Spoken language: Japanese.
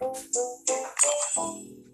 フフフ。